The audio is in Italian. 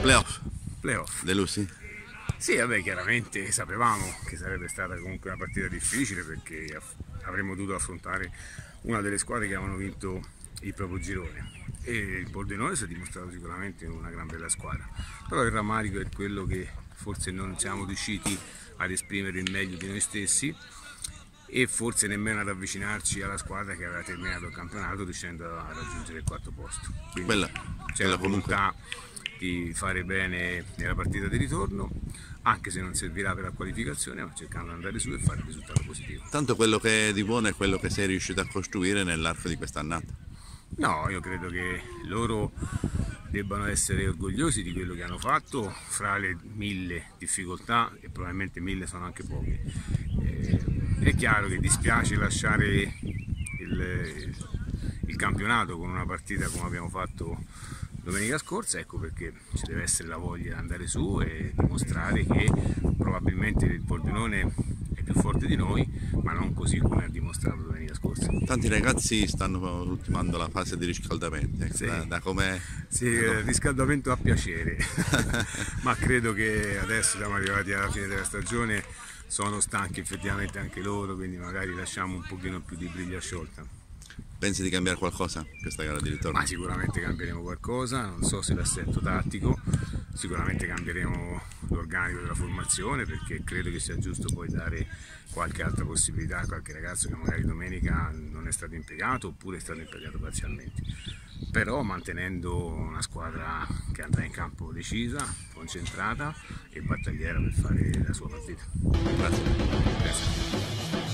playoff. Delusi? Sì, vabbè, chiaramente sapevamo che sarebbe stata comunque una partita difficile perché avremmo dovuto affrontare una delle squadre che avevano vinto il proprio girone. E il Pordenone si è dimostrato sicuramente una gran bella squadra. Però il rammarico è quello che forse non siamo riusciti ad esprimere il meglio di noi stessi e forse nemmeno ad avvicinarci alla squadra che aveva terminato il campionato riuscendo a raggiungere il quarto posto. Quindi c'è la volontà di fare bene nella partita di ritorno anche se non servirà per la qualificazione ma cercando di andare su e fare il risultato positivo tanto quello che è di buono è quello che sei riuscito a costruire nell'arco di quest'annata No, io credo che loro debbano essere orgogliosi di quello che hanno fatto fra le mille difficoltà e probabilmente mille sono anche poche. Eh, è chiaro che dispiace lasciare il, il campionato con una partita come abbiamo fatto domenica scorsa, ecco perché ci deve essere la voglia di andare su e dimostrare che probabilmente il Pordenone è più forte di noi, ma non così come ha dimostrato domenica scorsa. Tanti ragazzi stanno ultimando la fase di riscaldamento, ecco, sì. da, da com'è... Sì, eh, riscaldamento a piacere, ma credo che adesso siamo arrivati alla fine della stagione, sono stanchi effettivamente anche loro, quindi magari lasciamo un pochino più di briglia sciolta. Pensi di cambiare qualcosa questa gara di ritorno? Ma sicuramente cambieremo qualcosa, non so se l'assetto tattico, sicuramente cambieremo l'organico della formazione perché credo che sia giusto poi dare qualche altra possibilità a qualche ragazzo che magari domenica non è stato impiegato oppure è stato impiegato parzialmente però mantenendo una squadra che andrà in campo decisa, concentrata e battagliera per fare la sua partita. Grazie.